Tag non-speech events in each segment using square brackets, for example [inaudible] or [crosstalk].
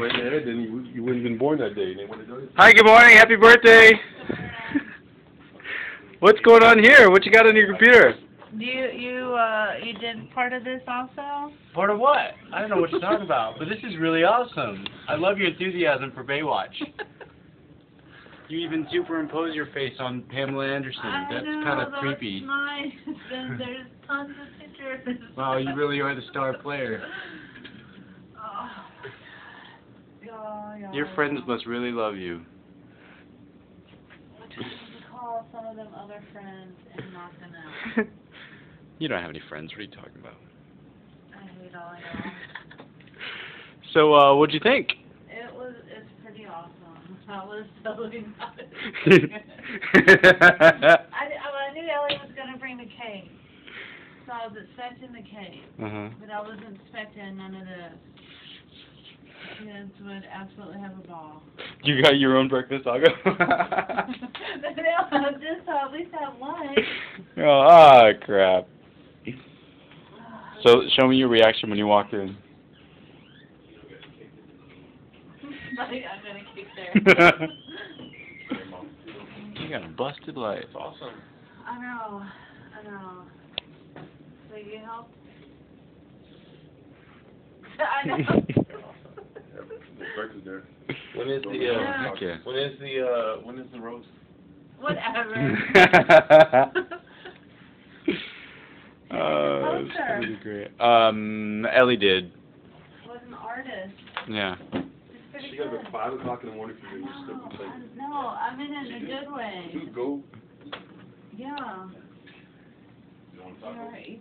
Wait a minute, then you, you wouldn't have been born that day. and They would have done it. Hi, good morning. Happy birthday. [laughs] What's going on here? What you got on your computer? Do you you uh you did part of this also? Part of what? I don't know what you're talking [laughs] about, but this is really awesome. I love your enthusiasm for Baywatch. [laughs] You even superimpose your face on Pamela Anderson. I That's know, kind of that's creepy. nice. There's tons of pictures. Wow, you really are the star player. Oh. Yeah, yeah. Your friends must really love you. I tried to call some of them other friends and knock them out. [laughs] you don't have any friends. What are you talking about? I hate all y'all. So, uh, what'd you think? It was it's pretty awesome. [laughs] I was so [laughs] excited. I, di- I knew Ellie was gonna bring the cake, so I was expecting the cake, uh-huh. but I wasn't expecting none of this. Kids would absolutely have a ball. You got your own breakfast taco? [laughs] [laughs] They'll just uh, at least have lunch. oh, ah, crap. So, show me your reaction when you walked in. [laughs] I'm gonna keep there. you got a busted life. Awesome. I know, I know. So you help? I know. The breakfast there. When is the, Yeah. uh, Okay. when is the, uh, when is the roast? Whatever. [laughs] uh, Poster. it's pretty great. Um, Ellie did. was an artist. Yeah. It's pretty She got up at five o'clock in the morning for you to step No, and play. I'm- no, I mean in a good way. Dude, go. Yeah. You want to talk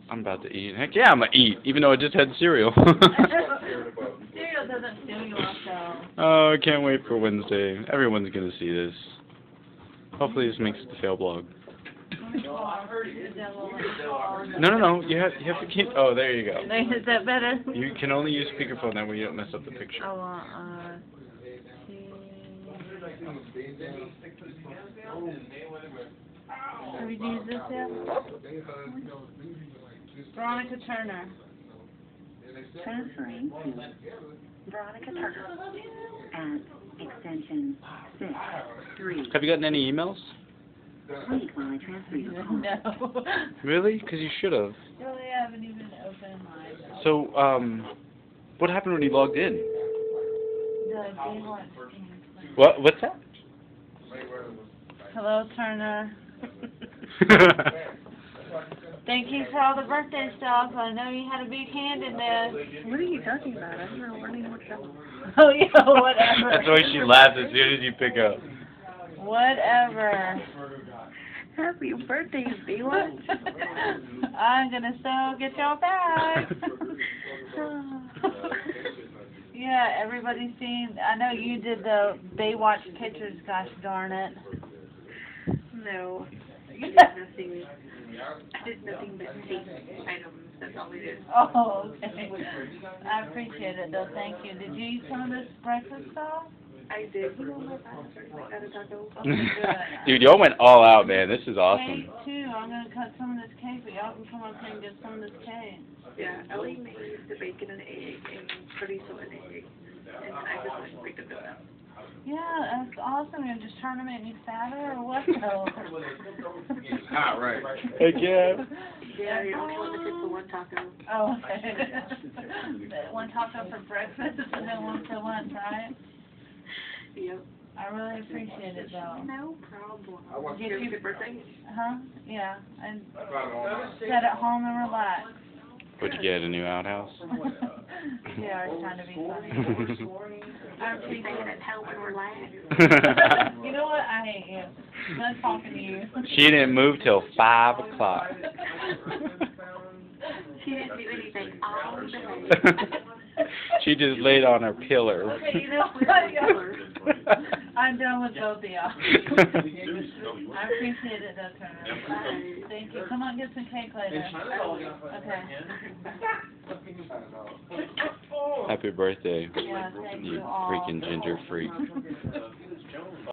I'm about to eat. Heck yeah, I'm gonna eat, even though I just had cereal. [laughs] Cereal doesn't fill you up though. oh, I can't wait for Wednesday. Everyone's gonna see this. Hopefully, this makes it to fail blog. No, no, no. You have you have to keep. Oh, there you go. Is that better? You can only use speakerphone that way you don't mess up the picture. Want, uh. Have you used this yet? Veronica Turner. Transferring to Veronica Turner at extension six three. Have you gotten any emails? Wait while I transfer you. [laughs] No. Really? Because you should have. Really haven't even opened mine. So, um, what happened when you logged in? The Baywatch. What? What's that? Hello, Turner. [laughs] [laughs] Thank you for all the birthday stuff. I know you had a big hand in this. What are you talking about? I don't know what you talking Oh, yeah, whatever. That's why she laughs as soon as you pick up. Whatever. Happy birthday, Baywatch. [laughs] I'm gonna so get y'all back. [laughs] yeah, everybody's seen. I know you did the Baywatch pictures. Gosh darn it. no, I did nothing. I did nothing but tape items. That's all we. Oh, okay. I appreciate it though. Thank you. Did you eat some of this breakfast stuff? I did. You know my pastor, I got a taco. Dude, y'all went all out, man. This is awesome. Cake too. I'm gonna cut some of this cake, but y'all can come up here and get some of this cake. Yeah, Ellie made the bacon and egg and chorizo and egg. And I just went and picked a donut. Yeah, that's awesome. You're just trying to make me fatter or what though? [laughs] Hot, right. Heck yeah. Yeah, you're only limited to one taco. Oh, [laughs] okay. one taco for breakfast and then one for lunch, right? Yep. I really appreciate it though. No problem. Did Did you you- have a good birthday? Huh? Yeah. And sit at home and relax. What'd you get? A new outhouse? [laughs] yeah, I was trying to be funny. I Staying appreciate at home and relax. it. you know what? I hate you. I'm not talking to you. she didn't move till five o'clock. [laughs] She didn't do anything all day. [laughs] she just laid on her pillar. [laughs] Okay, you know what? [laughs] I'm done with both of y'all. I appreciate it, though, Turner. Thank you. Come on, get some cake later. Okay. Happy birthday, Yeah, thank you you all. freaking ginger freak. [laughs]